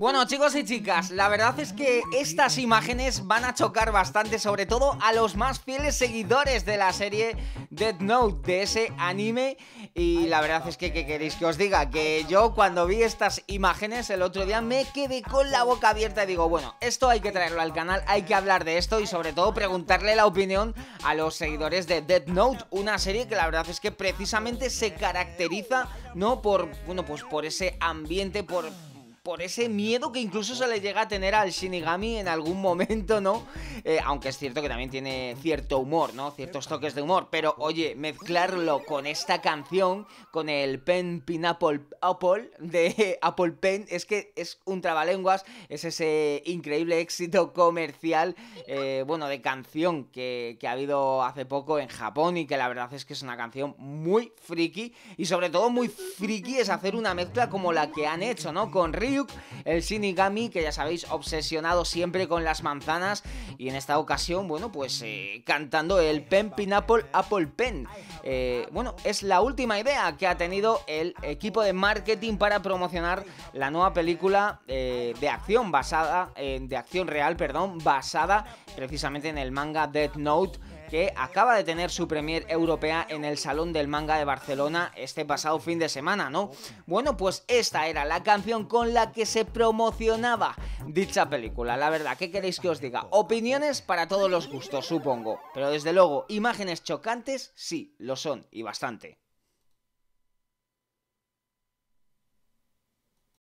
Bueno chicos y chicas, la verdad es que estas imágenes van a chocar bastante, sobre todo a los más fieles seguidores de la serie Dead Note, de ese anime. Y la verdad es que, ¿qué queréis que os diga? Que yo cuando vi estas imágenes el otro día me quedé con la boca abierta y digo, bueno, esto hay que traerlo al canal, hay que hablar de esto y sobre todo preguntarle la opinión a los seguidores de Dead Note, una serie que la verdad es que precisamente se caracteriza, ¿no? Por, bueno, pues por ese ambiente, por por ese miedo que incluso se le llega a tener al Shinigami en algún momento, ¿no? Eh, aunque es cierto que también tiene cierto humor, ¿no? Ciertos toques de humor. Pero oye, mezclarlo con esta canción, con el Pen Pineapple Apple de Apple Pen, es que es un trabalenguas, es ese increíble éxito comercial, eh, bueno, de canción que, que ha habido hace poco en Japón y que la verdad es que es una canción muy friki y sobre todo muy friki es hacer una mezcla como la que han hecho, ¿no? Con El Shinigami, que ya sabéis, obsesionado siempre con las manzanas. Y en esta ocasión, bueno, pues eh, cantando el Pen Pineapple Apple Pen. Eh, bueno, es la última idea que ha tenido el equipo de marketing para promocionar la nueva película eh, de acción basada, de acción real, perdón, basada precisamente en el manga Death Note que acaba de tener su premier europea en el Salón del Manga de Barcelona este pasado fin de semana, ¿no? Bueno, pues esta era la canción con la que se promocionaba dicha película. La verdad, ¿qué queréis que os diga? Opiniones para todos los gustos, supongo. Pero desde luego, imágenes chocantes, sí, lo son, y bastante.